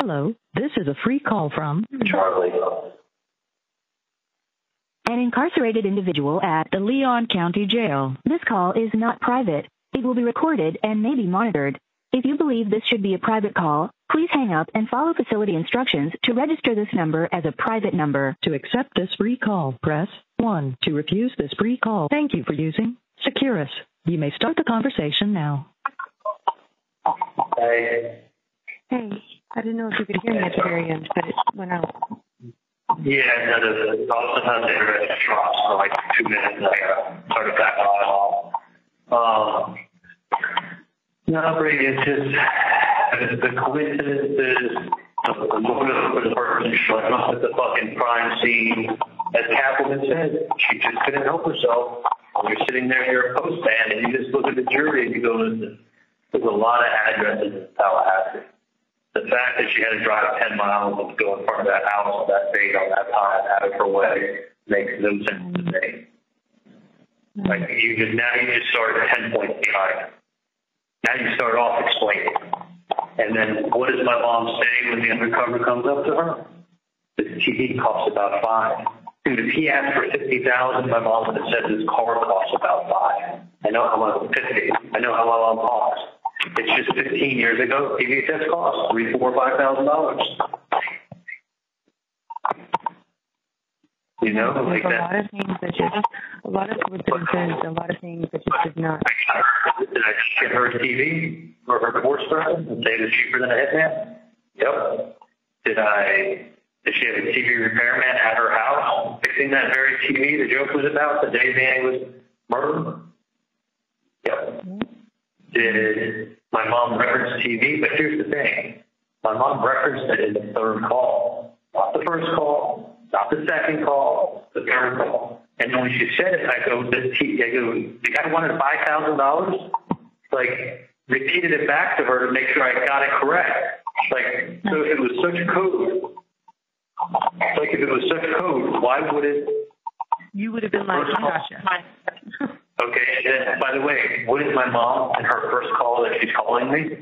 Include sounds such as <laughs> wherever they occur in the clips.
Hello, this is a free call from Charlie. An incarcerated individual at the Leon County Jail. This call is not private. It will be recorded and may be monitored. If you believe this should be a private call, please hang up and follow facility instructions to register this number as a private number. To accept this free call, press 1. To refuse this free call, thank you for using Securus. You may start the conversation now. Hey. Hey, I didn't know if you could hear me at the very end, but it went out. Yeah, no, the, the, all of a sudden the internet drops for like two minutes and I gotta back on and off. Um, no, Brady, it's just the, coincidences, the, the motive for the person showing up at the fucking crime scene. As Catwoman said, she just couldn't help herself. When you're sitting there, you're a post man, and you just look at the jury and you go, there's a lot of addresses in Tallahassee. The fact that she had to drive 10 miles and go in front of that house on that date on that time out of her way makes no sense to me. Like mm. you just now you just start 10 points behind. Now you start off explaining. And then what does my mom say when the undercover comes up to her? The TV costs about five. Dude, if he asked for fifty thousand, my mom would have said this car costs about five. I know how much fifty. I know how my mom talks. It's just fifteen years ago, TV sets cost three, four, five thousand dollars. You know, like a that. lot of things that just, a lot of coincidences, a lot of things that just did not. Did I just get her a TV or her divorce person and say it was cheaper than a hitman? Yep. Did I? Did she have a TV repairman at her house fixing that very TV the joke was about the day Manny was murdered? Did my mom reference TV? But here's the thing: my mom referenced it in the third call, not the first call, not the second call, the third call. And when she said it, I go, the T, I go, the guy wanted five thousand dollars. Like repeated it back to her to make sure I got it correct. Like so, if it was such code, like if it was such code, why would it? You would have been like, gotcha. <laughs> Okay, and by the way, wouldn't my mom in her first call that she's calling me?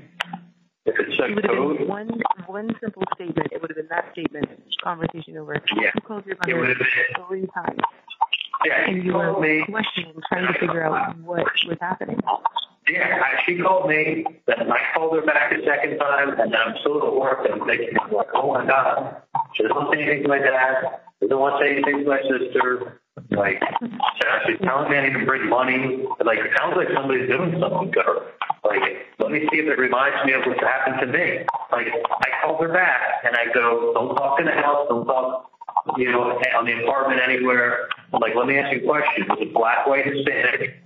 If it's It would have code, been one one simple statement. It would have been that statement. Conversation over. Yeah. You called your would mother three times, Yeah, and she you were called me. questioning, trying to figure out what was happening. Yeah, I, she called me. Then I called her back a second time, and then I'm still at work and I'm thinking, I'm like, oh my god, she doesn't say anything to my dad. Doesn't want to say anything to my sister. Like, she's telling me I need to bring money. Like, it sounds like somebody's doing something to her. Like, let me see if it reminds me of what's happened to me. Like, I called her back and I go, don't talk in the house, don't talk, you know, on the apartment anywhere. I'm like, let me ask you a question. Was it black, white, Hispanic?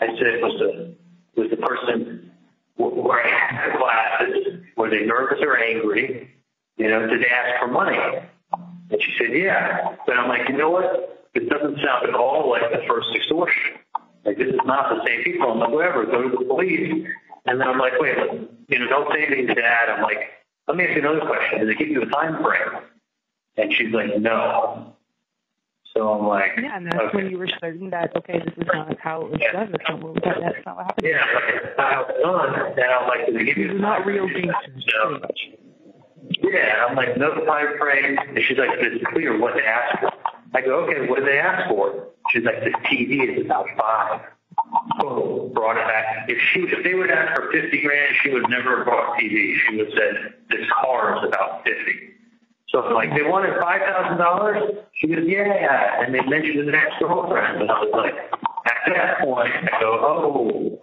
I said, was the was the person wearing glasses? Were they nervous or angry? You know, did they ask for money? And she said, yeah. But I'm like, you know what? This doesn't sound at all like the first extortion. Like, this is not the same people. I'm like, whatever, go to the police. And then I'm like, wait, you know, don't say anything to dad. I'm like, let me ask you another question. Did they give you a time frame? And she's like, no. So I'm like, Yeah, and that's okay. when you were certain that okay, this is not how it was Yeah. done. That's not what that, that's not what happened. Yeah, like, that's how it's done. And I'm like, did they give you These are not real gangsters, So, yeah, I'm like, no time frame. And she's like, it's clear what they asked for. I go, okay, what did they ask for? She's like, this TV is about five. Boom, brought it back. If she, if they would ask for 50 grand, she would never have brought TV. She would have said, this car is about 50. So I'm like, they wanted $5,000? She goes, yeah. And they mentioned an ex-girlfriend. And I was like, at that point, I go, oh,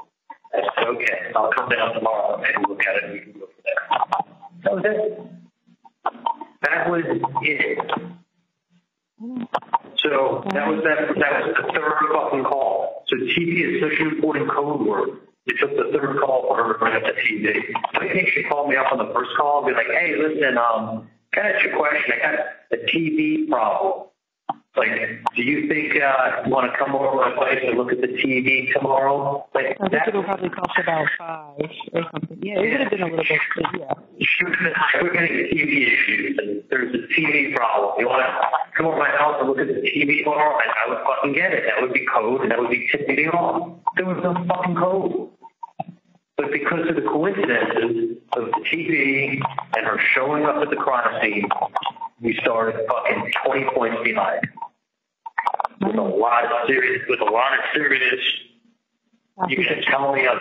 that's okay. I'll come down tomorrow and look at it and we can go from there. That was it. That was it. So that was that. That was the third fucking call. So TV is such an important code word. It took the third call for her to bring up the TV. I think she called me up on the first call and be like, "Hey, listen, um, I you a question? I got a TV problem. Like, do you think uh, you want to come over to my place and look at the TV tomorrow? Like I think that. it'll probably cost about five or something. Yeah, it would have been a little bit, but yeah. We're getting TV issues and there's a TV problem. You want to come over to my house and look at the TV tomorrow? And I would fucking get it. That would be code and that would be tipping me off. There was no fucking code. But because of the coincidences of the TV and her showing up at the crime scene, we started fucking 20 points behind. With a lot of serious, with a lot of serious, you can tell me I'm,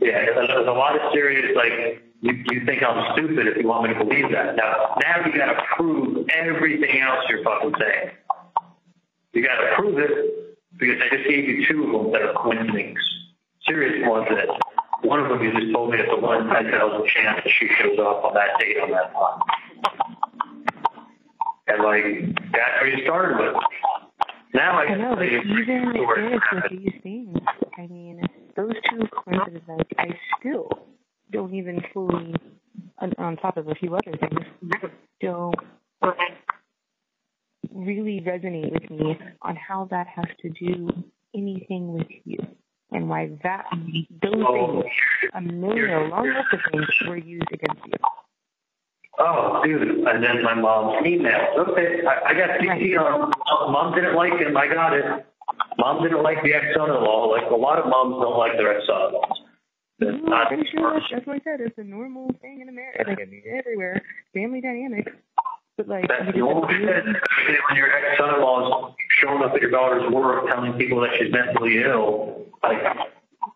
yeah, there's a lot of serious, like, you, you think I'm stupid if you want me to believe that. Now, now you gotta prove everything else you're fucking saying. You gotta prove it because I just gave you two of them that are coincidences. Serious ones that one of them you just told me it's a one ten thousand chance that she shows up on that date on that time. And like that's where you started with. Now I, I know, but even it's with these things, I mean, those two coincidences, like, I still don't even fully, on, on top of a few other things, don't really resonate with me on how that has to do anything with you and why that those Oh, things, a million, a long list of things, were used against you. Oh, dude. And then my mom's email. Okay, I, I got CC on. Mom didn't like him. I got it. Mom didn't like the ex-son-in-law. Like a lot of moms don't like their ex-son-in-laws. No, not I'm sure that's, what I said. It's a normal thing in America. Like, I mean, everywhere. Family dynamics. But, like, That's normal just shit. When your ex-son-in-law is showing up at your daughter's work, telling people that she's mentally ill, like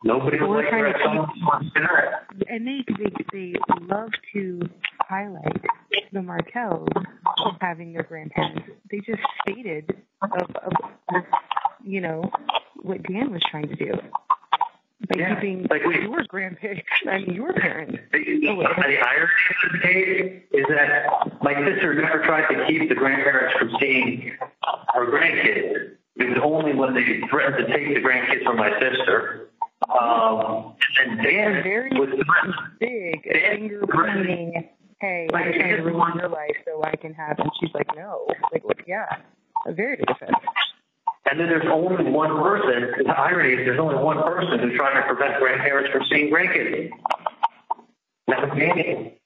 nobody would like your to ex-son-in-law to do that. and they, they they love to highlight the Markels having their grandparents. They just stated of, of you know what Dan was trying to do by Yeah, keeping like we- your grandparents, I mean your parents. <laughs> The, the irony of the case is that my sister never tried to keep the grandparents from seeing her grandkids. It was only when they threatened to take the grandkids from my sister. Um, and Dan very was big Dan- finger pointing. Hey, Like, trying to ruin your life so I can have. And she's like, no. Like, yeah, a very big offense. And then there's only one person, the irony is there's only one person who's trying to prevent grandparents from seeing grandkids. That was Danny.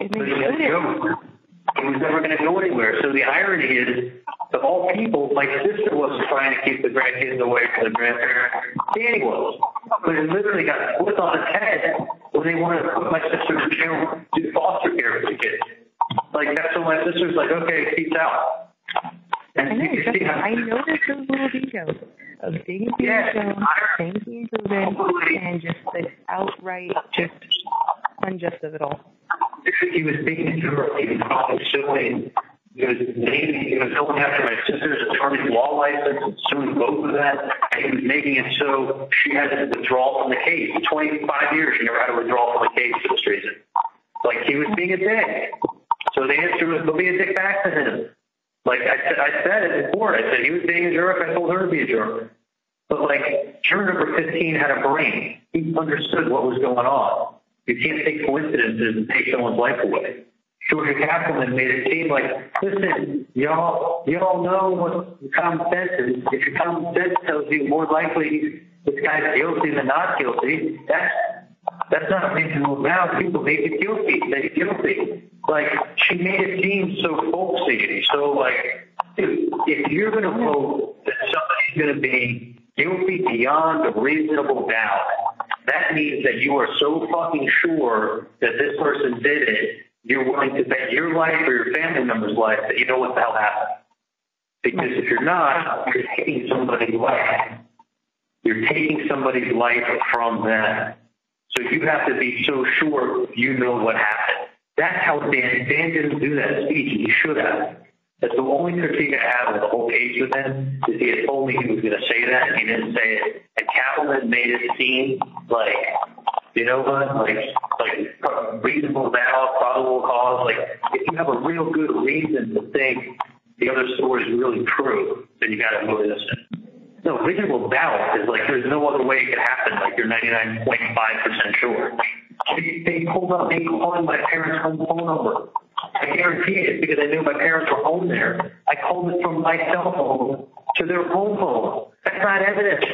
It makes had sense. jokes. He was never going to go anywhere. So the irony is, of all people, my sister wasn't trying to keep the grandkids away from the grandparents. Danny was. But it literally got flipped on its head when they wanted to put my sister in jail do foster care for the kids. Like, that's when my sister's like, okay, peace out. And I know, you can trust see how I noticed those little details of things being shown, things being proven, and just the outright just unjust of it all. He was being sure he was probably suing. He was making, he was going after my sister's attorney's law license and suing both of them. And he was making it so she had to withdraw from the case. For 25 years, she never had to withdraw from the case for this reason. Like he was being a dick. So the answer was, go be a dick back to him. Like I said, I said it before. I said he was being a jerk. I told her to be a jerk. But like, juror number 15 had a brain. He understood what was going on. You can't take coincidences and take someone's life away. Georgia Cappleman made it seem like, listen, y'all, y'all know what common sense is. If your common sense tells you more likely this guy's guilty than not guilty, that's that's not reasonable now. People make it guilty. They're guilty. Like she made it seem so folksy, so like, dude, if you're gonna vote that somebody's gonna be guilty beyond a reasonable doubt, that means that you are so fucking sure that this person did it, you're willing to bet your life or your family member's life that you know what the hell happened. Because if you're not, you're taking somebody's life. You're taking somebody's life from them. So you have to be so sure you know what happened. That's how Dan, Dan didn't do that speech. He should have. That's the only critique I have of the whole case with him is he had told me he was going to say that and he didn't say it. And Cappleman made it seem like, you know what, like, like reasonable doubt, probable cause. Like, if you have a real good reason to think the other story is really true, then you got to go innocent. No, reasonable doubt is like there's no other way it could happen. Like you're 99.5% sure. They, they pulled up, they called my parents' home phone number. I guarantee it because I knew my parents were home there. I called it from my cell phone to their home phone. That's not evidence.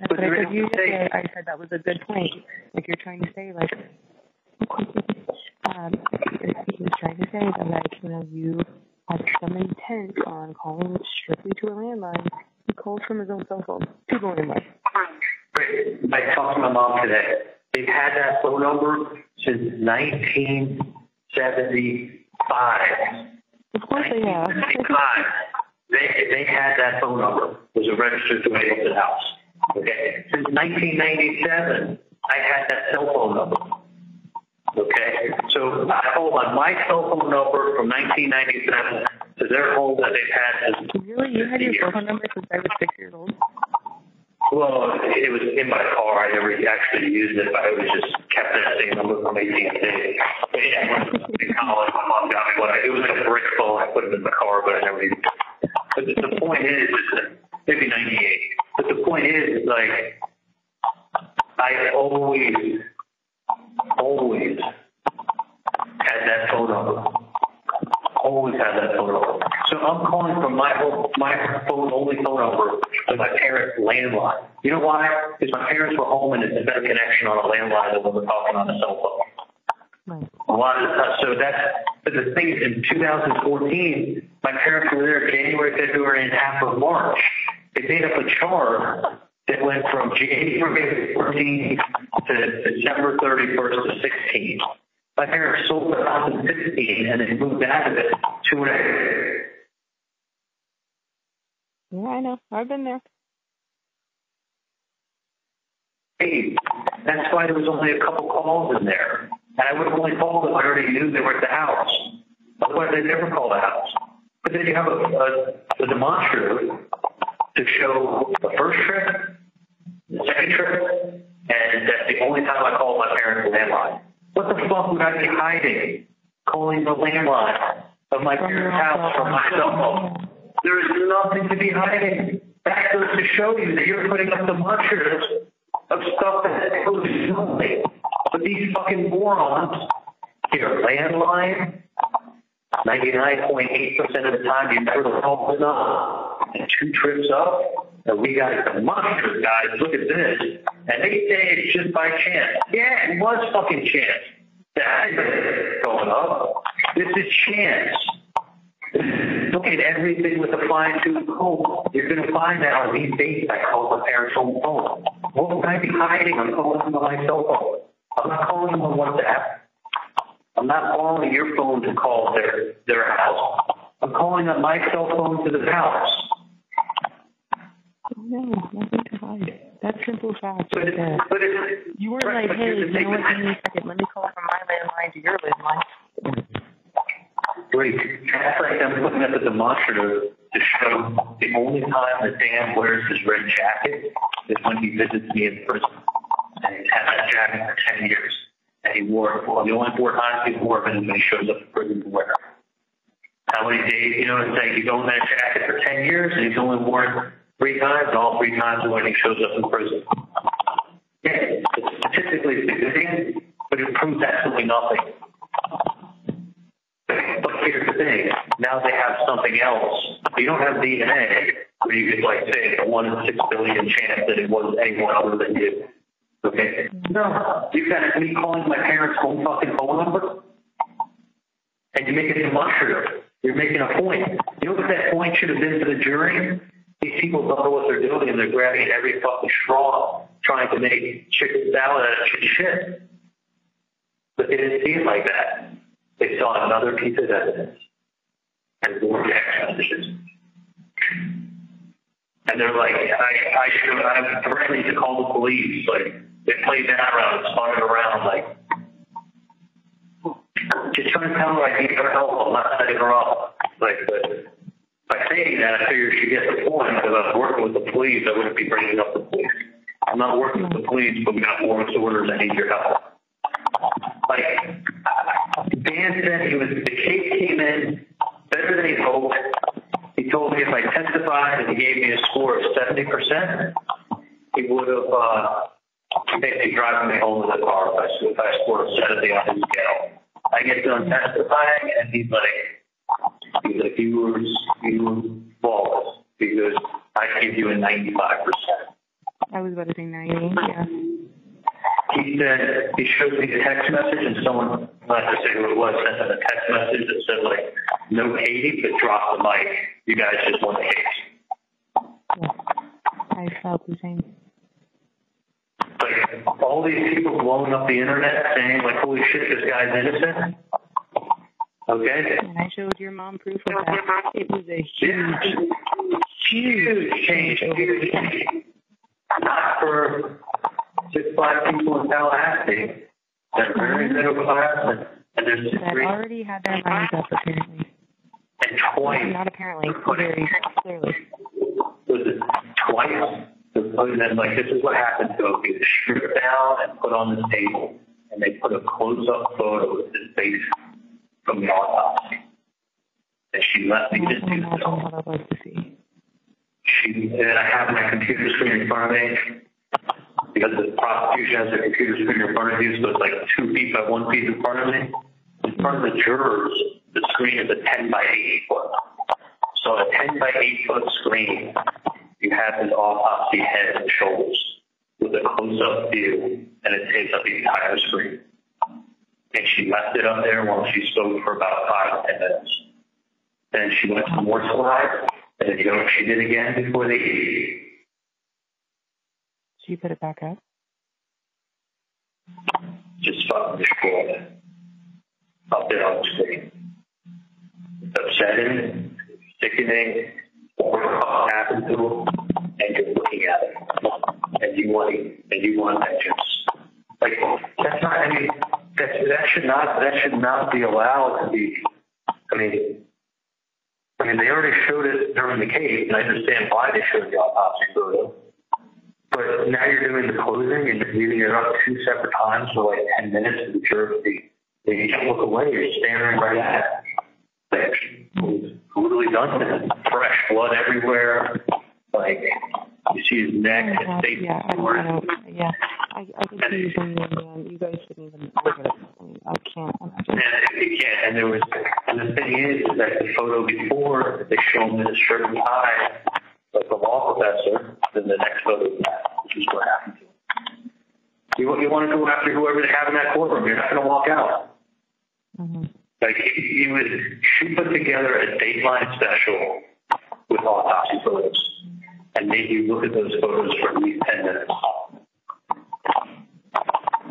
That's what I you're told you say- I said that was a good point. Like you're trying to say, like, um, he was trying to say that, like, you know, you had some intent on calling strictly to a landline. He called from his own cell phone to the landline. I talked to my mom today. They've had that phone number since 1975. Of course they have. 1975. They, they had that phone number. It was a registered domain of the house. Okay. Since 1997, I had that cell phone number. Okay. So I called on my cell phone number from 1997 to their home that they've had Really? You had your 50 years. phone number since I was six years old? Well, it was in my car. I never actually used it, but I was just kept that same number from AT&T. In college, my mom got. It was a brick phone. I put it in the car, but I never used it. But the, point is, maybe 98. But the point is like, I always, always had that phone number. Always had that phone number. So I'm calling from my home, my phone only phone number to my parents' landline. You know why? Because my parents were home and it's a better connection on a landline than when we're talking on a cell phone. Right. A lot of the time. So that's, but the thing is, in 2014, my parents were there January, February, and half of March. They made up a chart that went from January 14 to December 31st to 16. My parents sold the house in 15 and they moved out of it two and a half. Yeah, I know. I've been there. Hey, that's why there was only a couple calls in there. And I would have only called if I already knew they were at the house. Otherwise, they'd never call the house. But then you have a, a, a demonstrative to show the first trip, the second trip, and that's the only time I called my parents' landline. What the fuck would I be hiding? Calling the landline of my parents' house from my cell phone. There is nothing to be hiding. That goes to show you that you're putting up the demonstratives of stuff that goes nowhere. But these fucking morons, here, landline, 99.8% of the time you never call enough. And two trips up, and we got a demonstrative, guys, look at this. And they say it's just by chance. Yeah, it was fucking chance. That going up. This is chance. Look at everything with a fine tooth comb. You're going to find that on these dates I call parents' home phone. What would I be hiding? I'm calling them on my cell phone. I'm not calling them on WhatsApp. I'm not calling your phone to call their their house. I'm calling on my cell phone to the house. No, nothing to hide. That's simple fact But right it, but it, You weren't right, like, hey, you know what, give me a second. Let me call from my landline to your landline. Great. That's like them looking at the demonstrative to show the only time that Dan wears his red jacket is when he visits me in prison. And he's had that jacket for 10 years. And he wore it, well, the only four times he wore it is when he shows up in prison to wear it. How many days, you know what I'm saying? He's owned that jacket for 10 years and he's only worn it three times, all three times when he shows up in prison. Yeah, it's statistically significant, but it proves absolutely nothing. But here's the thing, now they have something else. You don't have DNA where you could like say it's a one in six billion chance that it was anyone other than you. Okay? No. You got me calling my parents' home fucking phone number? And you make it demonstrative. You're making a point. You know what that point should have been to the jury? These people don't know what they're doing and they're grabbing every fucking straw trying to make chicken salad out of chicken shit. But they didn't see it like that. They saw another piece of evidence and more text. And they're like, I, I should have, I'm threatening to call the police. Like, they played that around, spun it around, like, just trying to tell her I need her help. I'm not setting her up. Like, but by saying that, I figure she gets the point. If I was working with the police, I wouldn't be bringing up the police. I'm not working with the police, but we got warrants orders. I need your help. Like, Dan said he was, the case came in better than he hoped. He told me if I testified and he gave me a score of 70%, he would have, uh, basically driving me home with a car if I, if I scored a 70 on his scale. I get done testifying and he's like, he's like, you were, you because I gave you a 95%. I was about to say 90. Yeah. He said, he showed me a text message and someone, not to say who it was, sent him a text message that said like, no Katie, but drop the mic. You guys just won the case. yeah. I felt the same. like all these people blowing up the internet saying like, holy shit, this guy's innocent. Okay? And I showed your mom proof of that. It was a huge, huge change over the weekend. For six black people in Tallahassee that are very middle class and, and there's That three already had their minds up, apparently. and twice Not apparently, very clearly. was it twice and then like this is what happened to him. He was stripped down and put on the table and they put a close up photo of his face from the autopsy. And she left me can just do so. what I'd like to see. She and I have my computer screen in front of me because the prosecution has their computer screen in front of you, so it's like two feet by one feet in front of me. In front of the jurors, the screen is a 10 by 8 foot. So a 10 by 8 foot screen, you have his autopsy head and shoulders with a close up view, and it takes up the entire screen. And she left it up there while she spoke for about five ten minutes. Then she went to more slides, and then you know what she did again before they Should you put it back up? just fucking destroyed it up there on the screen. It's upsetting, sickening, what happened to him, and you're looking at it, and you want and you want vengeance. Like that's not. I mean, that that should not that should not be allowed to be. I mean, I mean they already showed it during the case, and I understand why they showed the autopsy photo. But now you're doing the closing and you're leaving it up two separate times for like 10 minutes for the juror to be, they can't look away, you're staring right at it. Brutally done. Fresh blood everywhere. Like, you see his neck, his face. yeah, I, I don't, yeah. I, I can see you saying, man, you guys shouldn't even look at it. I mean, I can't imagine. And you can't, and there was, and the thing is, is that the photo before, they show him in his shirt and tie, like a law professor, then the next photo is that, which is what happened to him. You, you want to go after whoever they have in that courtroom, you're not going to walk out. hmm Like he, he was, she put together a Dateline special with autopsy photos, and made you look at those photos for at least ten minutes.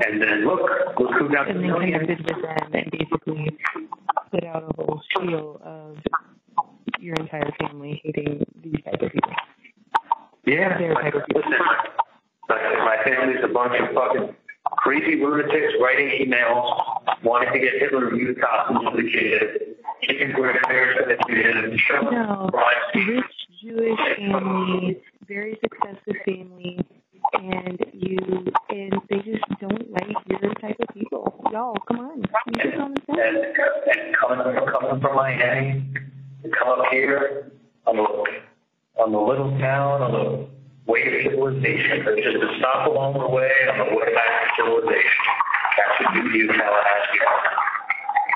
And then look, look who got the And then million. connected with them and basically put out a whole spiel of your entire family hating these type of people. Yeah, like, type of people. listen, like, my family's a bunch of fucking crazy lunatics writing emails, wanting to get Hitler Youth costumes for the kids, kicking grandparents in the kids, No, bribes. rich Jewish family, very successful family, and you and they just don't like your type of people. Y'all, come on, use your common sense. and, and coming, coming from Miami to come up here on the, on the little town, on the way to civilization, or just to stop along the way on the way back to civilization. That's what you do, Tallahassee.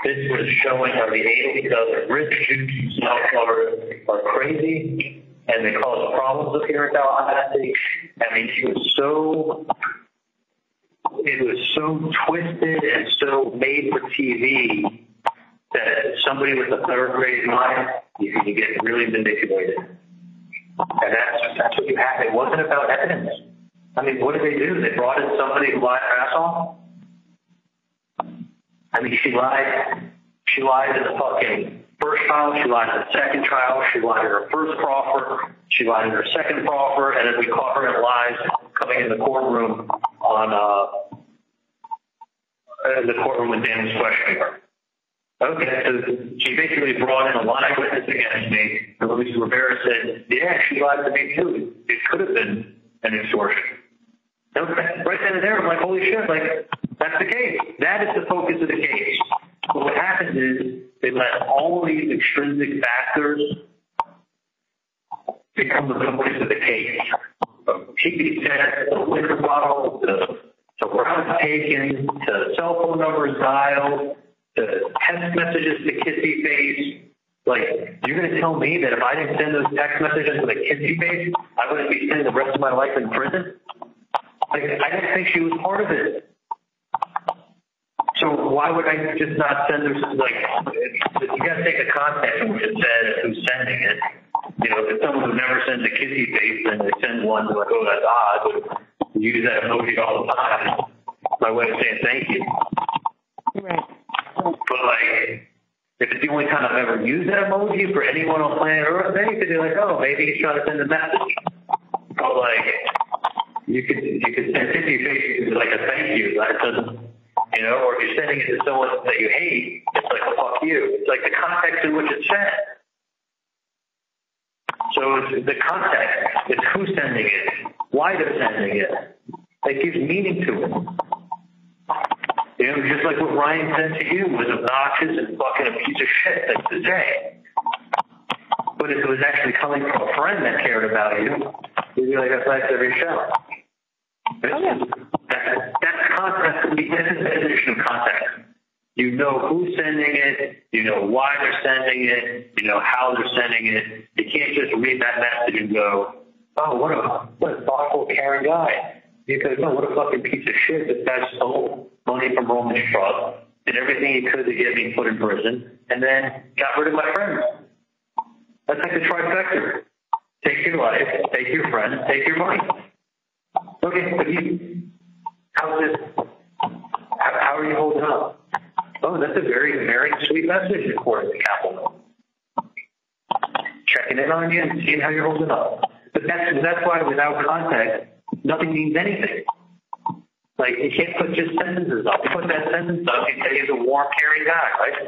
This was showing how the eight the rich Jews in South Florida are crazy and they cause in Tallahassee. I mean, it was so it was so twisted and so made for TV that somebody with a third grade mind, you can get really manipulated. And that's that's what you had. It wasn't about evidence. I mean, what did they do? They brought in somebody who lied her ass off. I mean, she lied. She lied in the fucking first trial. She lied in the second trial. She lied in her first proffer. She lied in her second proffer, and then we caught her in lies coming in the courtroom on uh, the courtroom when Dan was questioning her. Okay, so she basically brought in a live witness against me, and Luis Rivera said, yeah, she lied to me too. It could have been an extortion. Right then and there, I'm like, holy shit, like, that's the case. That is the focus of the case. But what happens is they let all these extrinsic factors become the focus of the case. From TB test, to liquor bottle, to, to rounds taken, to cell phone numbers dialed, to text messages to kissy face. Like, you're going to tell me that if I didn't send those text messages with a kissy face, I wouldn't be spending the rest of my life in prison? Like, I didn't think she was part of it. So why would I just not send her, like, you got to take the context of what it says, who's sending it. You know, if it's someone who never sends a kissy face, then they send one, like, oh, that's odd. But use that emoji all the time. My way of saying thank you. Right. But like, if it's the only time I've ever used that emoji for anyone on planet Earth, then you could be like, oh, maybe he's trying to send a message. But like, you could you could send 50 faces like a thank you. That doesn't, you know, or if you're sending it to someone that you hate, it's like a fuck you. It's like the context in which it's sent. So it's the context. It's who's sending it, why they're sending it. It gives meaning to it. You know, just like what Ryan said to you was obnoxious and fucking a piece of shit thing to say. But if it was actually coming from a friend that cared about you, you'd be like, that's nice every show. Oh, yeah. That's, that's context. This is the definition of context. You know who's sending it, you know why they're sending it, you know how they're sending it. You can't just read that message and go, oh, what a, what a thoughtful, caring guy. Go, oh, no, what a fucking piece of shit. This guy stole money from Roman Trust, did everything he could to get me put in prison, and then got rid of my friends. That's like the trifecta. Take your life, take your friends, take your money. Okay, but you, how's this, how, are you holding up? Oh, that's a very, very sweet message according to Cappleman. Checking in on you and seeing how you're holding up. But that's, that's why without context, nothing means anything. Like, you can't put just sentences up. You put that sentence up, you say he's a warm, caring guy, right?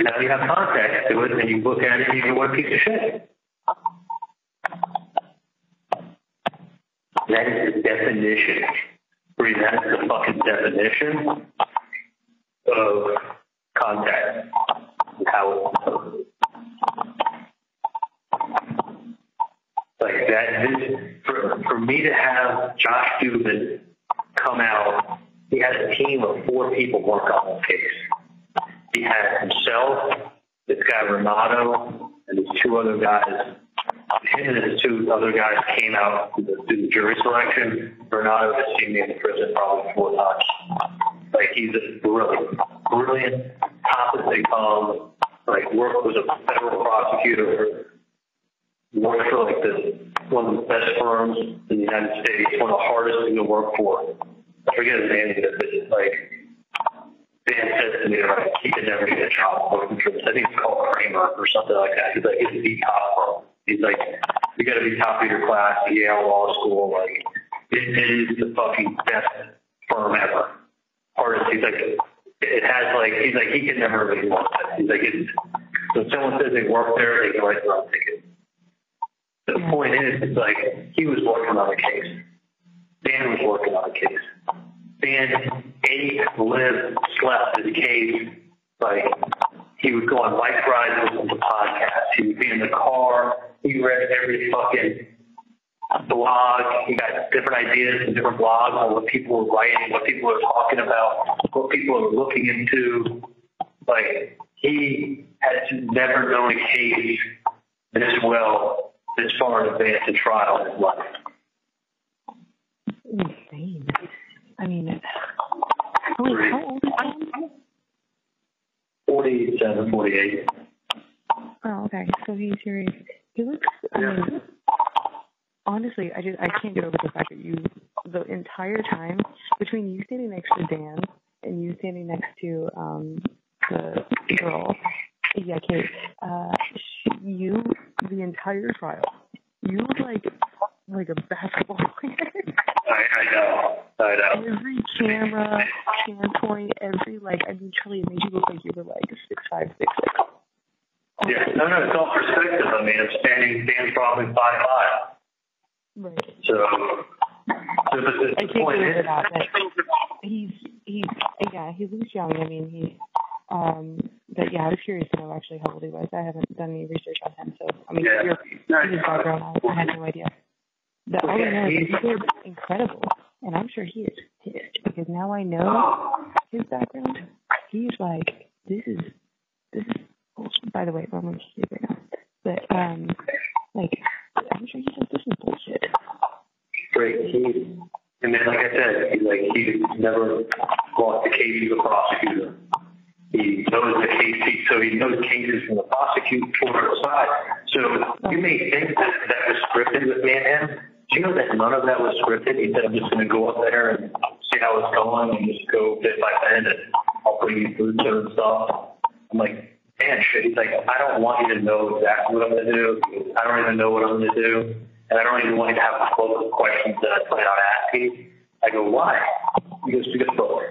Now you have context to it, and you look at it and you go, what a piece of shit. That is the definition. Bree, that's the fucking definition of context. How like that this for for me to have Josh Dubin come out, he had a team of four people work on the case. He had himself, this guy Renato, and these two other guys. Him and his two other guys came out to the, jury selection. Renato has seen me in prison probably four times. Like he's a brilliant, brilliant, competent, um, like worked with a federal prosecutor, worked for like the one of the best firms in the United States, one of the hardest to work for. I forget his name, but it's like Dan said to me, like, he could never get a job working for this. I think it's called Kramer or something like that. He's like, it's the top firm. He's like, you got to be top of your class, Yale Law School. Like, it is the fucking best firm ever. Hardest. He's like, it has like, he's like, he can never really work it. He's like, it's, when someone says they work there, they can write their own ticket. The point is, it's like, he was working on a case. Dan was working on a case. Dan ate, lived, slept his case. Like, he would go on bike rides, listen to podcasts. He would be in the car. He read every fucking blog. He got different ideas from different blogs on what people were writing, what people were talking about, what people were looking into. Like, he had never known a case this well, this far in advance in trial in his life. Insane. I mean, wait, how old is he? 47, 48. Oh, okay. So he's your age. He looks. I mean, honestly, I just I can't get over the fact that you the entire time between you standing next to Dan and you standing next to um the girl, yeah, Kate. Uh, she, you the entire trial, you look like like a basketball <laughs> player. I, I know. I know. every camera standpoint, every like I mean, Charlie, it made you look like you were like six five, six six. Yeah, no, no, it's all perspective. I mean, I'm standing, Dan's probably five five. Right. So, so but the, the point is, that, he's he's yeah, he looks young. I mean, he um, but yeah, I was curious to know actually how old he was. I haven't done any research on him, so I mean, Yeah. your No, his background, I, I had no idea. But all I know is that he incredible, and I'm sure he is pissed because now I know <gasps> his background. He's like, this is this is By the way, on sleep right now. But um, like, I'm sure he says this is bullshit. great. He, and then, like I said, he like he never lost the case. He's a prosecutor. He knows the case, so he knows cases from the prosecutor side. So you may think that that was scripted with me and him. you know that none of that was scripted? He said, I'm just going to go up there and see how it's going and just go bit by bit and I'll bring you food and stuff. I'm like, man, shit. He's like, I don't want you to know exactly what I'm going to do. I don't even know what I'm going to do. And I don't even want you to have the of questions that I plan on asking. I go, why? He goes, because look,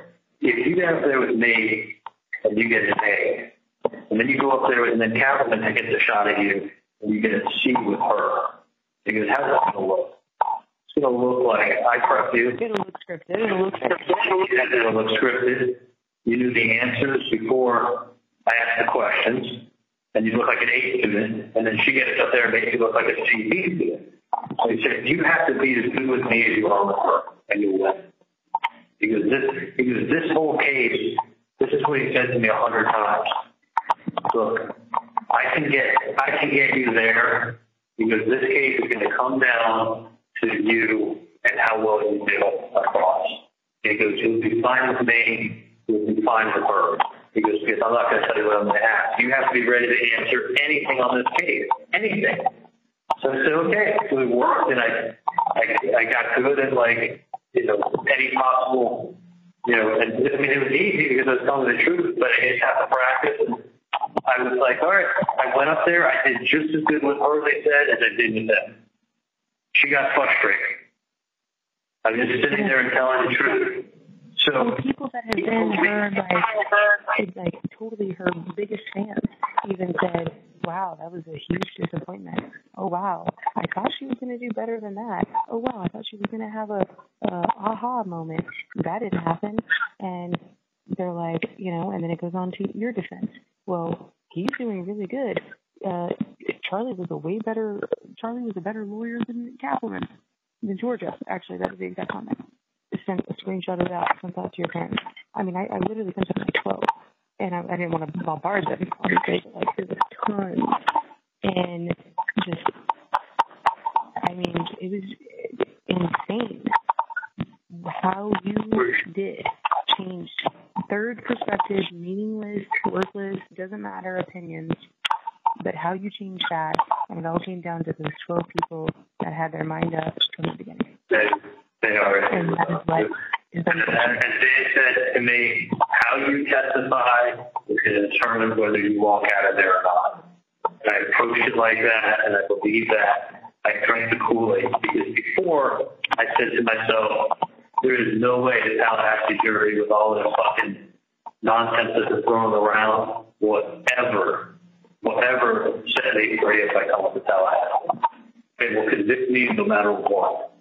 if you get up there with me and you get an A, and then you go up there with and then Catherine gets a shot at you and you get a C with her, he goes, how's that going to look? It's going to look like I prepped you. It'll look scripted. It'll look scripted. It'll look scripted. You knew the answers before I asked the questions, and you look like an A student, and then she gets up there and makes you look like a C B student. So he said, you have to be as good with me as you are with her, and you'll win. Because this, because this whole case, this is what he said to me a hundred times. Look, I can get, I can get you there because this case is going to come down to you and how well you do across. He goes, you'll be fine with me, you'll be fine with her. He goes, because I'm not going to tell you what I'm going to ask. You have to be ready to answer anything on this case, anything. So I said, okay. So it worked, and I, I, I got good at like, you know, any possible, you know, and I mean, it was easy because I was telling the truth, but I didn't have to practice. And I was like, all right, I went up there. I did just as good with her, they said, as I did with them. She got frustrated. I was just sitting there and telling the truth. So Well, people that have been her like, like totally her biggest fans even said, "Wow, that was a huge disappointment. Oh wow, I thought she was going to do better than that. Oh wow, I thought she was going to have a, a aha moment. That didn't happen." And they're like, you know, and then it goes on to your defense. Well, he's doing really good. Uh, Charlie was a way better. Charlie was a better lawyer than Catherine, than Georgia. Actually, that was the exact comment sent a screenshot of that, sent that to your parents. I mean, I, I literally sent them like 12, and I, I didn't want to bombard them, obviously, but like there was tons, and just, I mean, it was insane how you did change third perspective, meaningless, worthless, doesn't matter opinions, but how you changed that, and it all came down to those 12 people that had their mind up from the beginning. they, they are. And that is what is And unfortunate. and Dan said to me, how you testify is going to determine whether you walk out of there or not. And I approached it like believe that. I drank the Kool-Aid because before I said to myself, there is no way the Tallahassee jury with all this fucking nonsense that they're throwing around will ever, will set me free if I come up to Tallahassee. They will convict me no matter what.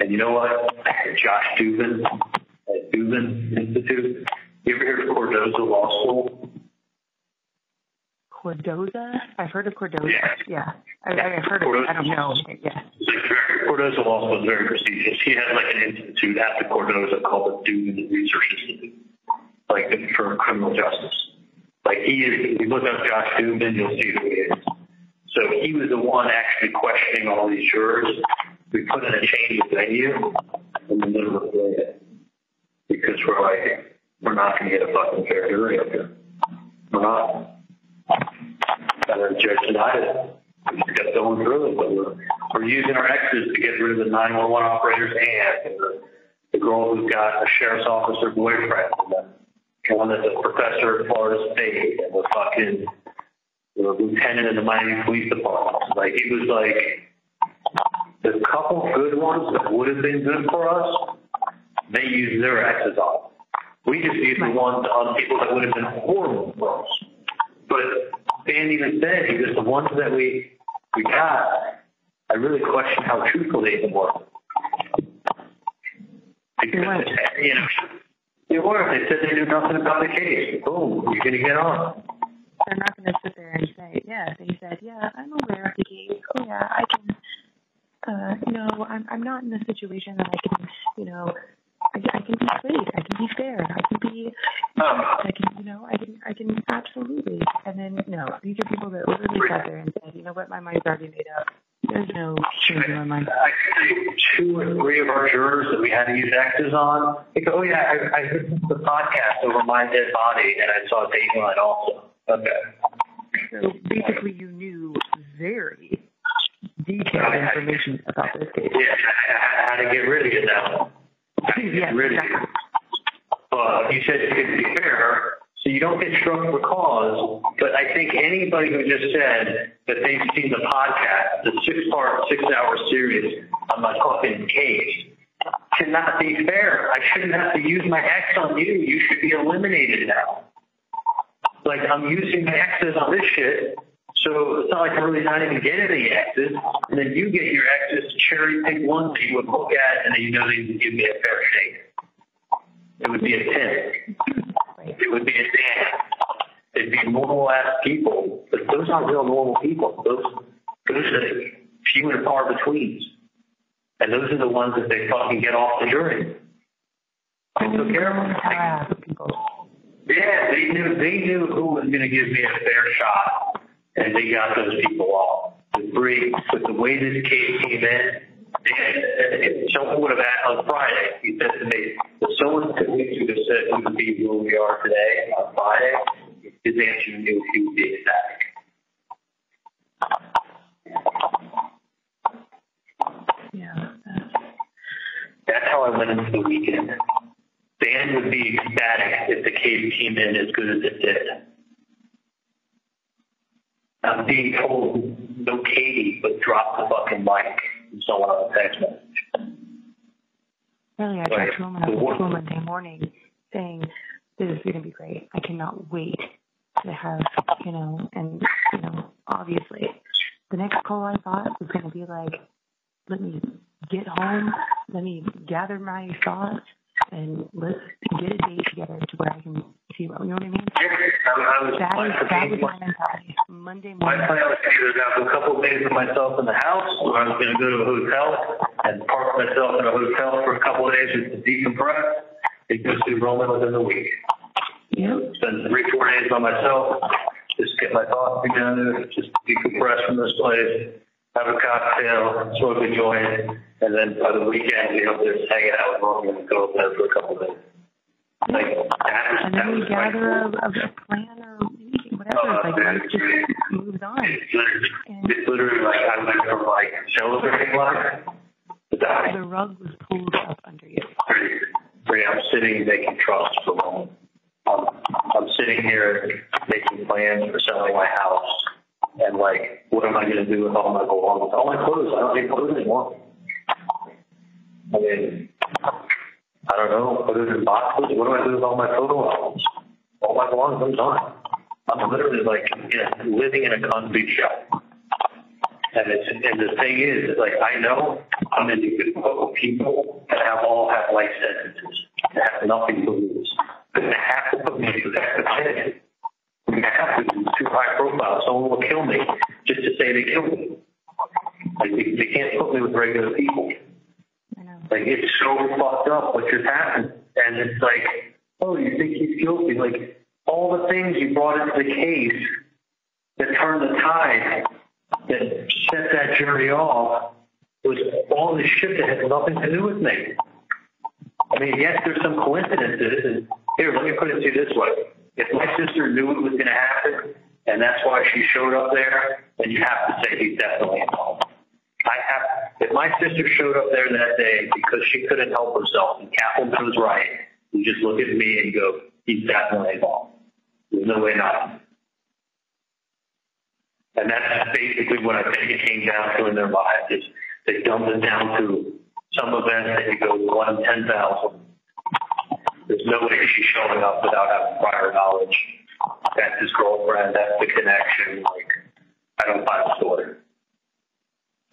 And you know what? Josh Dubin at Dubin Institute. You ever heard of Cardozo Law School? Cardozo? I've heard of Cardozo. Yeah. Yeah. I, I've heard of it. I don't know. Yeah. Very, Cardozo Law School is very prestigious. He had like an institute after Cardozo called the Dubin Research Institute, like for criminal justice. Like he if you look up Josh Dubin, you'll see who he is. So he was the one actually questioning all these jurors. We put in a change of venue in the middle of the day because we're like, we're not going to get a fucking fair jury up here. We're not. And the judge denied it. We just kept going through it, but we're, we're using our X's to get rid of the 911 operator's aunt and the, the girl who's got a sheriff's officer boyfriend and the the one that's a professor at Florida State and the fucking the lieutenant in the Miami Police Department. Like it was like the couple good ones that would have been good for us, they used their X's on. We just used the ones on people that would have been horrible for us. But Dan even said, he goes, the ones that we we got, I really question how truthful they even were. Because, you know, they were. They said they knew nothing about the case. Boom, you're going to get on. They're not going to sit there and say, yeah, they said, yeah, I'm aware of the case. Oh, yeah, I can, uh, you know, I'm, I'm not in a situation that I can, you know, I, I can be straight. I can be fair. I can be, Um, I can, you know, I can, I can absolutely. And then, no, these are people that literally sat there and said, you know what, my mind's already made up. There's no changing my mind. I think two or three of our jurors that we had to use X's on, they go, oh yeah, I, I listened to the podcast over my dead body and I saw Dateline also. Okay. So basically, you knew very, detailed information about this case. Yeah, how to get rid of it now. How to get Yes, rid of it. exactly. But you said it could be fair, so you don't get struck for cause. But I think anybody who just said that they've seen the podcast, the six-part, six-hour series on my fucking case, cannot be fair. I shouldn't have to use my X on you. You should be eliminated now. Like I'm using my X's on this shit, so it's not like I'm really not even getting any X's. And then you get your X's, cherry pick one that you would look at, and then you know they would give me a fair shake. It would be a 10. It would be a 10. It'd be normal ass people, but those aren't real normal people. Those, those are few and far betweens. And those are the ones that they fucking get off the jury. They took care of them. People. Yeah, they knew they knew who was going to give me a fair shot, and they got those people off. The Bree, with the way this case came in, if someone would have asked on Friday. He said to me, if someone could we would have said we would be where we are today on Friday, his answer knew he would be ecstatic. Yeah. that's- how I went into the weekend. Dan would be ecstatic if the case came in as good as it did. I'm being told no Katie, but drop the fucking mic from someone on a text. Really, I talked to him and I The went work- Monday morning saying, this is going to be great. I cannot wait to have, you know, and, you know, obviously the next call I thought was going to be like, let me get home, let me gather my thoughts, and let's get a date together to where I can see, you know what I mean? I, I was, That is, that was my mentality. Monday my plan was to either have a couple of days of myself in the house, or I was going to go to a hotel and park myself in a hotel for a couple of days just to decompress, and go see Roman within the week. Yep. spend three, four days by myself, just get my thoughts together, just decompress from this place, have a cocktail, smoke a joint, and then by the weekend, you know, just hanging out with Roman and go up there for a couple of days. Like, that And then we gather a, a, a plan or whatever. It's like life just moves on. It's literally, it's literally like I went from like celebrating life to dying. The rug was pulled up under you. Pretty, I'm sitting making trusts for Roman. I'm, I'm sitting here making plans for selling my house. And like, what am I going to do with all my belongings? All my clothes. I don't need clothes anymore. I mean, I don't know. Put it in boxes. What do I do with all my photo albums? All my belongings, I'm done. I'm literally like, you know, living in a concrete shell. And it's and the thing is, like I know I'm in the good book of people that have all have life sentences that have nothing to lose. But they have to put me through that definition. They have to be too high profile. Someone will kill me just to say they killed me. Like they, they can't put me with regular people. Like it's so fucked up what just happened. And it's like, oh, you think he's guilty? Like all the things you brought into the case that turned the tide, that set that jury off, was all this shit that had nothing to do with me. I mean, yes, there's some coincidences. And here, let me put it to you this way: if my sister knew it was going to happen, and that's why she showed up there, then you have to say he's definitely involved. My sister showed up there that day because she couldn't help herself, and Kathleen was right, you just look at me and go, he's definitely involved. There's no way not. And that's basically what I think it came down to in their mind. Is they dumbed it down to some event that you go one in ten thousand. There's no way she's showing up without having prior knowledge. That's his girlfriend. That's the connection. Like, I don't buy the story.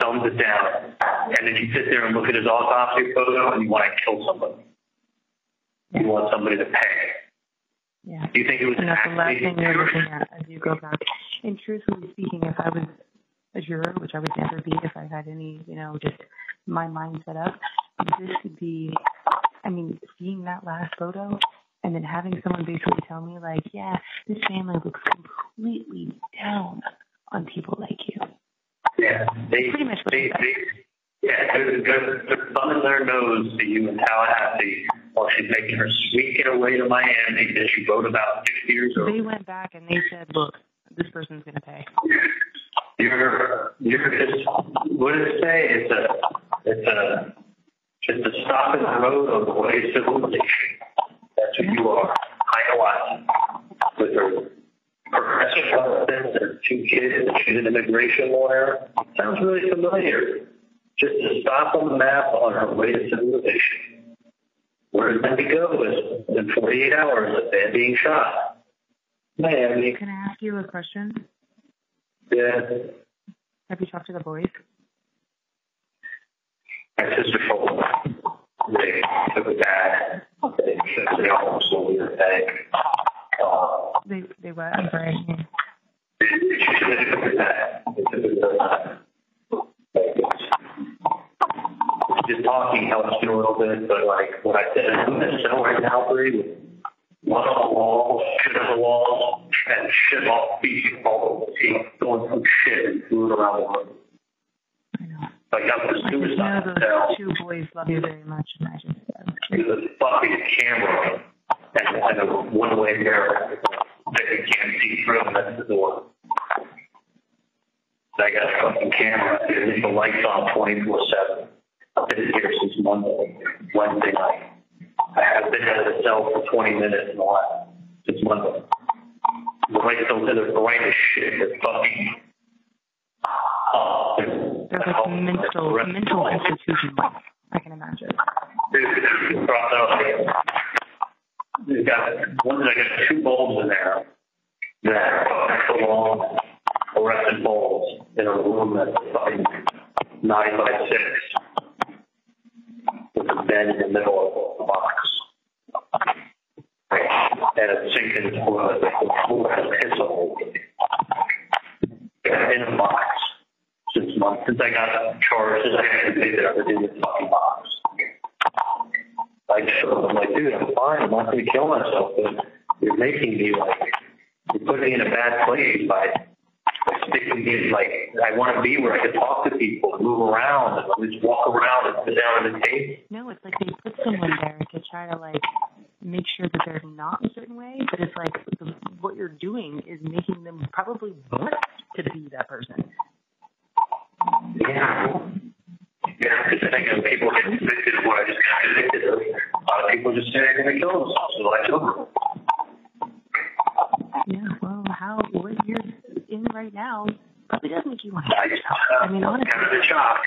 Dumbed it down, and then you sit there and look at his autopsy photo, and you want to kill somebody. You want somebody to pay. Yeah. Do you think it was And that's the last thing you're looking at as you go back. And truthfully speaking, if I was a juror, which I would never be if I had any, you know, just my mind set up, this would be, I mean, seeing that last photo and then having someone basically tell me, like, yeah, this family looks completely down on people like you. Yeah, they, Pretty much what they, it they, yeah, they're their nose to you in Tallahassee while she's making her sweet getaway to Miami that she wrote about six years ago. They went back and they said, look, this person's going to pay. You're, you're just what did it say? It's a, it's a, it's a stop in the road on the way to civilization. That's what you are. I know I, with her husband, her two kids, she's an immigration lawyer. Sounds really familiar. Just a stop on the map on her way to civilization. Where did Wendi go? Was in 48 hours of man being shot. Miami. Can I ask you a question? Yeah. Have you talked to the boys? My sister told me they took a dad. They, their bank. Uh, They they what? I'm sorry. I can't- they took a dad. They took a dad. Like, it's- Just talking helps you a little bit, but like what I said, I'm in a cell right now, Bree, one on the wall, shit on the wall, and shit off feces all over the team, going through shit and food around the room. I know. Like I'm a I just know suicide those cell. two boys love you very much, and I just I'm There's a fucking camera and, and a one-way mirror that you can't see through, and that's the door. So I got a fucking camera, and the lights on twenty-four seven. I've been here since Monday, Wednesday night. I have been out of the cell for twenty minutes in the last, since Monday. The lights don't, they're bright as shit, they're fucking. Uh, They're like mental mental institution I can imagine. Dude, brought out We've got one. I got two bulbs in there that are long arrested bulbs in a room that's fucking nine by six with a bed in the middle of the box. And a sink in the toilet. The floor has piss. In a box. Since months since I got charged, since I pay that I was in the fucking box. I just, I'm like, dude, I'm fine. I'm not going to kill myself. But you're making me like, you're putting me in a bad place by, sticking me in, like, I want to be where I can talk to people, and move around, and just walk around and sit down at the table. No, it's like they put someone there to try to like make sure that they're not a certain way, but it's like the, what you're doing is making them probably want to be that person. Yeah. Yeah, because <laughs> I think when people get convicted of what I just got convicted of, a lot of people just say they're going to kill themselves. So I told. Yeah, well, how what you're in right now probably does make you want to I kill just, yourself. I mean, uh, honestly, kind of a shock.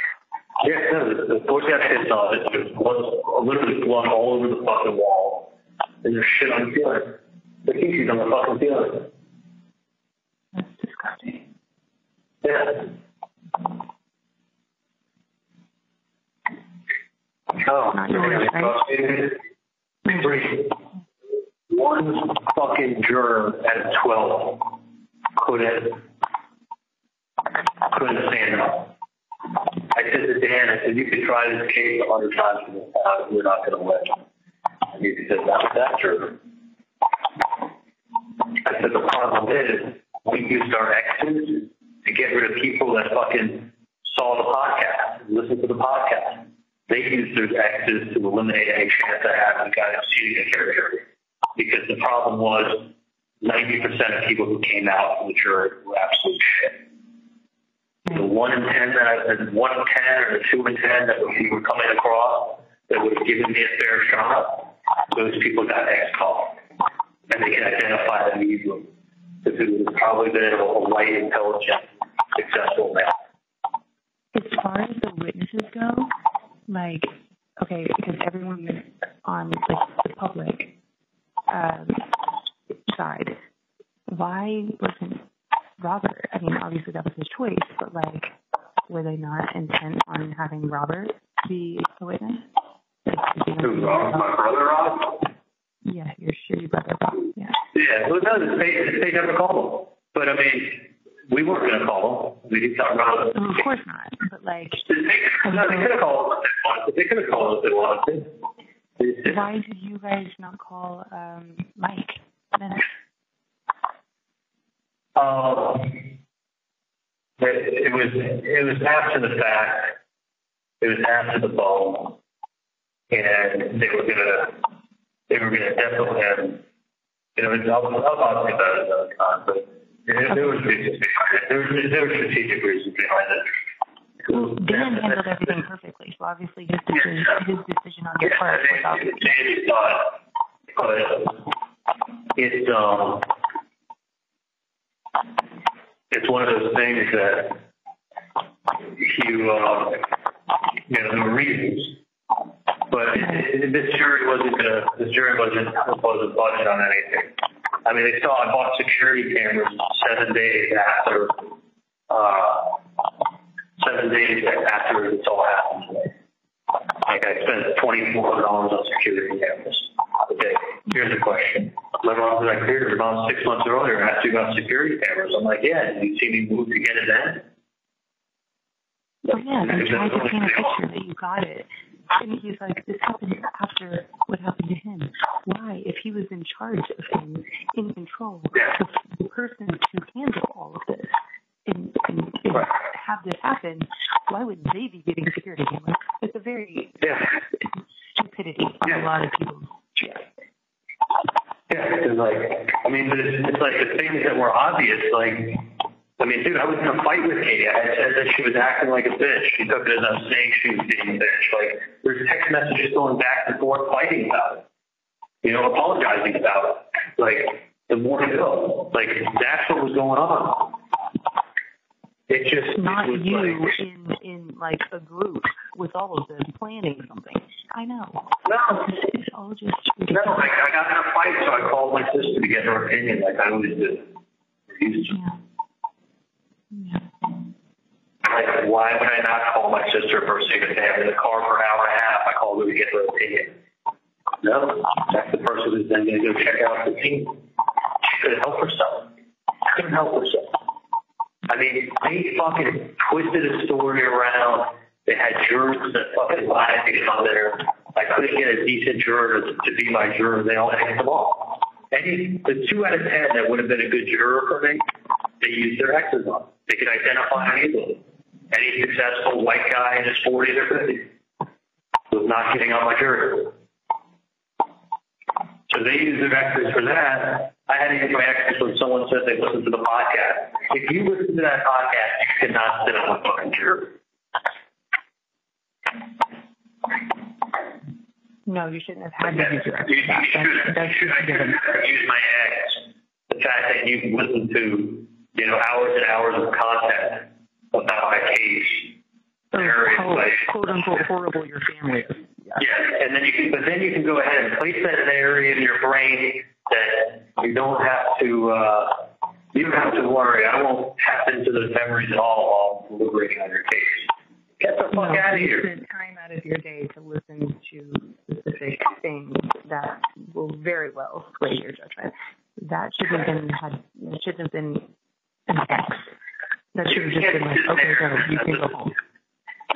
Yeah, no, the, the boys got pissed off. It was blood, literally blood all over the fucking wall. And there's shit on the ceiling. The feces on the fucking ceiling. that's disgusting. Yeah. Oh, Not yours, right? Three. One fucking juror at 12 couldn't, couldn't stand up. I said to Dan, I said, you could try this case a hundred times the past, we're not gonna win. And he said, not with that juror. I said, the problem is, we used our exes to get rid of people that fucking saw the podcast, listened to the podcast. They used their exes to eliminate any chance of having a guy shooting a character. Because the problem was 90% of people who came out from the jury were absolute shit. The one in 10 that I, the one in 10 or the two in 10 that we were coming across that would have given me a fair shot, those people got X called. And they can identify them easily. Because it probably been a white, intelligent, successful man. As far as the witnesses go, like, okay, because everyone was on like the public um, side, why wasn't Robert? I mean, obviously that was his choice, but like, were they not intent on having Robert be a witness? Like, they Who, Rob? My brother, Rob? Yeah, you're sure your shitty brother. Rob. Yeah. Yeah, well, no, the state, the state never called him. But I mean, we weren't going to call him. We didn't talk about it. Oh, of course not. Like, No, they could have called him if they wanted. They could have called him if they wanted to. They just- why did you guys not call um Mike? Um, it, it was it was after the fact. It was after the ball, and they were gonna they were gonna definitely have. You know, I'll, I'll talk about it another time, but there, there was reasons behind it. There was there were strategic reasons behind it. Well, Dan handled everything perfectly, so obviously his decision, his decision on your part was it- obvious. it- it's not, but it's, um, it's one of those things that you, uh, you know, there were reasons. But it- it- this jury wasn't gonna, this jury wasn't, wasn't budget on anything. I mean, they saw I bought security cameras seven days after, uh, seven days after this all happened. Like I spent twenty-four hundred dollars on security cameras. Okay, here's the question. On, I cleared it about six months earlier, I asked you about security cameras. I'm like, yeah, did you see me move to get it then? Oh yeah, they tried to paint a picture that you got it. And he's like, this happened after what happened to him. Why? If he was in charge of things, in control, Yeah. the, the person to handle all of this and, and, and Right. have this happen, why would they be getting security cameras? It's a very Yeah, stupidity on Yeah. a lot of people's yeah, it's like, I mean, but it's, it's like the things that were obvious, like, I mean, dude, I was in a fight with Katie. I said that she was acting like a bitch. She took it as I'm saying she was being a bitch. Like, there's text messages going back and forth fighting about it. You know, apologizing about it. Like, the more to go. Like, that's what was going on. It just not it you like, in in like a group with all of them planning something. I know. no, It's, it's all just no. Like, I got in a fight, so I called my sister to get her opinion, like I always do. Yeah. Yeah. Like, why would I not call my sister first thing if they have in the car for an hour and a half? I called her to get her opinion. No, that's the person who's then going to go check out the team. She couldn't help herself. Couldn't help herself. I mean, they fucking twisted a story around. They had jurors that fucking lied to get on there. I couldn't get a decent juror to, to be my juror. They all hanged them off. Any the two out of ten that would have been a good juror for me, they used their exes on. They could identify them. Any successful white guy in his 40s or 50s was not getting on my jury. So they used their exes for that. I had to use my exes when someone said they listened to the podcast. If you listen to that podcast, you cannot sit on a fucking jury. No, you shouldn't have had to use your You, you should, That's, should, I given. should use my ex. The fact that you listen to, you know, hours and hours of content about my case. So how like- quote unquote horrible your family is. Yeah. Yeah, and then you can, but then you can go ahead and place that in an area in your brain that you don't have to, uh, you don't have to worry. I won't tap into those memories at all while deliberating on your case. Get the fuck No, out of you here. spend time out of your day to listen to specific things that will very well sway your judgment. That shouldn't have been had. That shouldn't have been an X. That should have just been like, okay, go, you can go home.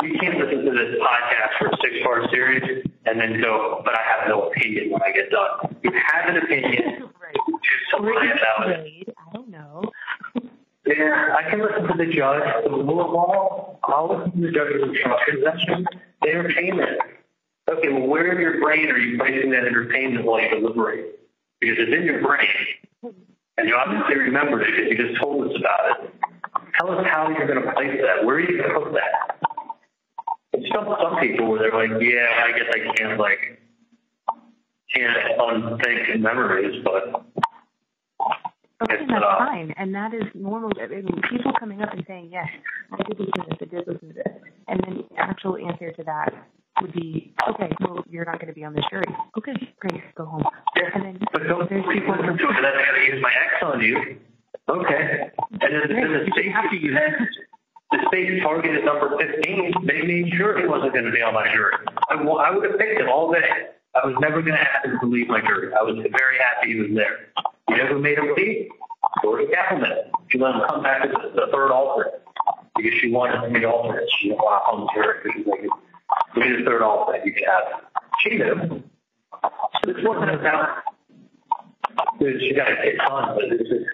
You can't listen to this podcast for a six-part series and then go, but I have no opinion when I get done. You have an opinion. <laughs> right. Do Or something about it. I don't know. <laughs> Yeah, I can listen to the judge, the rule of law. I'll listen to the judge's instructions. That's just entertainment. Okay, well, where in your brain are you placing that entertainment while you deliberate? Because it's in your brain. And you obviously remembered it because you just told us about it. Tell us how you're going to place that. Where are you going to put that? It's some, some people where they're like, yeah, I guess I can't, like, can't unthink memories, but Okay, It's, that's uh, fine, and that is normal. I mean, people coming up and saying, "Yes, I did listen to this, I did listen to this," and then the actual answer to that would be, "Okay, well, you're not going to be on the jury." Okay, great, go home. And then But don't there's people listen to it, and then I gotta use my X on you. Okay. And then, then the state have to use it. <laughs> the state targeted number fifteen, they made sure he wasn't gonna be on my jury. I, wa- I would have picked him all day. I was never gonna ask him to leave my jury. I was very happy he was there. You know who made him leave? Dory Cappleman. She let him come back as the third alternate. Because she wanted to be alternate. She didn't want to the jury, because she's like, me the third alternate, you can have. She knew. So this wasn't about she got a hit on, but this is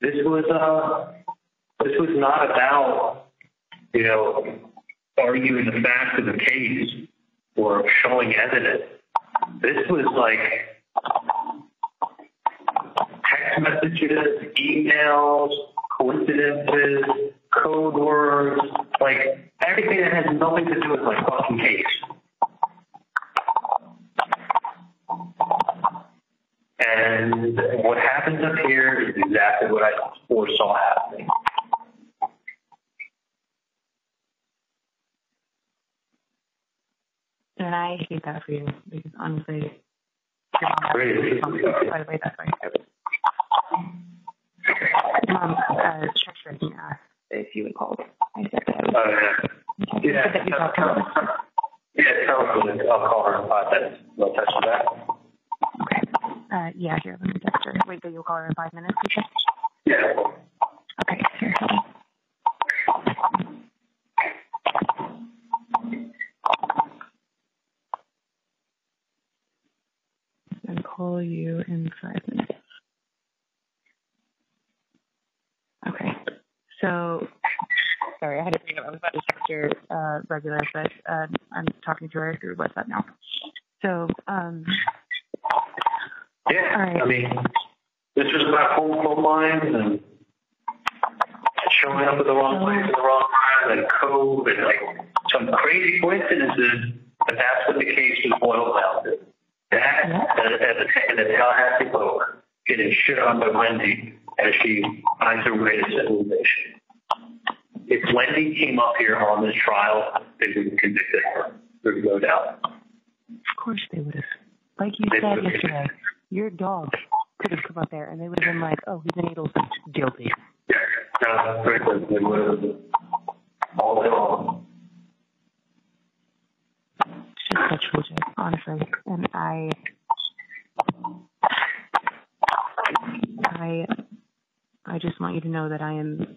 this was uh this was not about you know arguing the facts of the case or showing evidence. This was like text messages, emails, coincidences, code words, like everything that has nothing to do with my fucking case. And what happens up here is exactly what I foresaw happening. And I hate that for you because honestly, Really? by the way, that's why I was. Mom, uh, Cheshire didn't ask if you had called. I said that I was. Uh, yeah, said that to her. yeah, tell her I'll call her in five minutes. I'll touch on that. Okay. Uh, yeah, here, let me text her. Wait, but you'll call her in five minutes, you said? Yeah. Okay, here, hold on. And call you in five minutes. Okay. So, sorry, I had to think up. I was about to text her uh, regular, but uh, I'm talking to her through WhatsApp now. So, um, Yeah, right. I mean, this was about phone phone lines and showing up at the wrong place at the wrong time and code and like some crazy coincidences, but that's what the case was boiled down to. That and, and, the, and the Tallahassee Boat getting shit on by Wendi as she finds her way to civilization. If Wendi came up here on this trial, they would have convicted her. There's no doubt. of course they would have. Like you They said yesterday, your dog could have come up there and they would have been like, oh, he's an Adelson. Guilty. Yeah, no, frankly, they would have all day long. It's just such bullshit, honestly. And I, I, I just want you to know that I am.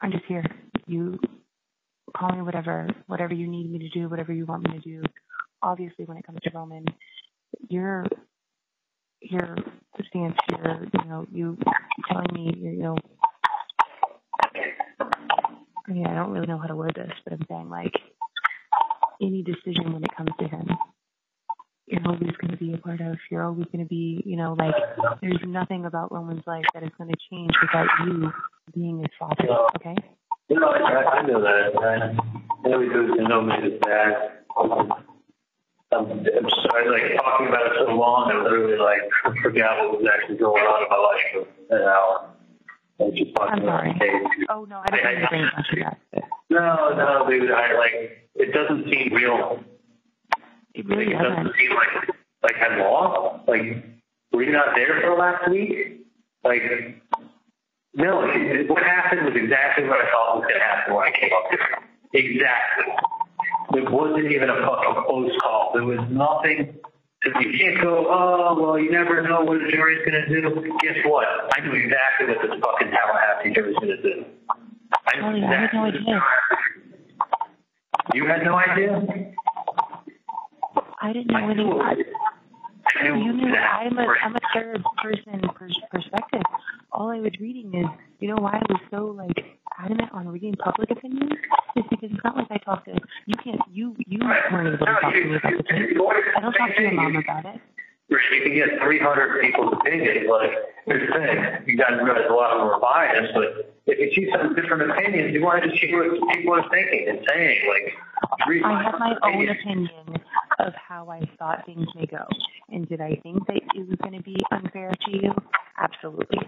I'm just here. You call me whatever, whatever you need me to do, whatever you want me to do. Obviously, when it comes to Roman, your your stance, your you know, you telling me, you know, I mean, I don't really know how to word this, but I'm saying like any decision when it comes to him, you're always going to be a part of. You're always going to be, you know, like there's nothing about Roman's life that is going to change without you being his father. Okay? Know, I, I know that. I know because you know me as dad. I'm, I'm sorry, like talking about it so long, I literally like forgot what was actually going on in my life for an hour. I was just talking I'm about sorry. case. Oh no, I didn't mean to bring it that. No, no, dude. I like it doesn't seem real. it Like, really it doesn't. doesn't seem like like I'm lost. Like were you not there for last week? Like no, what happened was exactly what I thought was gonna happen when I came up here. Exactly. It wasn't even a fucking close call. There was nothing. To, you can't go, oh, well, you never know what a jury's going to do. Guess what? I knew exactly what this fucking Tallahassee jury's going to do. I Oh, knew yeah, I had no idea. You had no idea? I didn't know I any. knew I, knew you knew. I'm a I'm a third person pers- perspective. All I was reading is, you know, why I was so like adamant on reading public opinion is because it's not like I talked to you. Can't you you weren't able to talk to me about the case. I don't talk to your mom about it. You can get 300 people's opinions. Like, here's the thing. You guys realize a lot of them are biased, but if you see some different opinions, you want to just hear what people are thinking and saying. Like, read I have my own opinion. of how I thought things may go. And did I think that it was going to be unfair to you? Absolutely.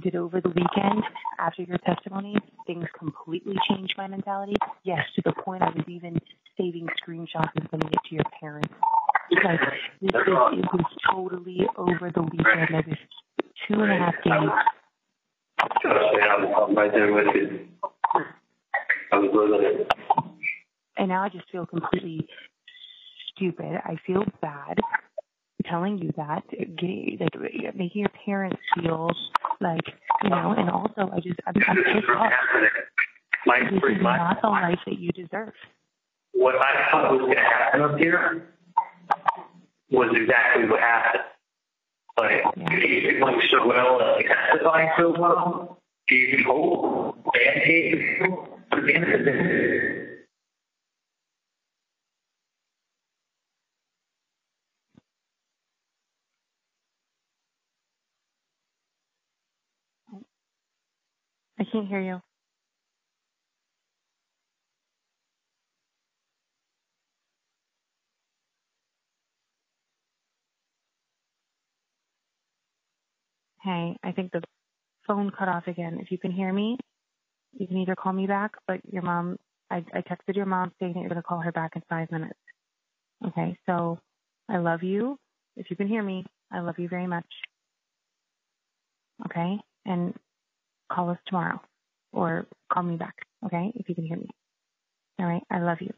Did over the weekend, after your testimony, things completely change my mentality? Yes, to the point I was even saving screenshots and sending it to your parents. Like, this is, it was totally over the weekend. I was two and a half days. I'm, I'm right there with you. I was literally. And now I just feel completely stupid. I feel bad telling you that, getting, like making your parents feel like, you know, and also I just, I'm, I'm pissed off. My, This is my, not the life that you deserve. what I thought was going to happen up here was exactly what happened. Like, you went so well, uh, and testifying so well, gave you hope, and gave you hope. At I can't hear you. Hey, I think the phone cut off again. If you can hear me, you can either call me back, but your mom, I, I texted your mom saying that you're going to call her back in five minutes. Okay, so I love you. If you can hear me, I love you very much. Okay, and call us tomorrow or call me back. Okay, if you can hear me. All right, I love you.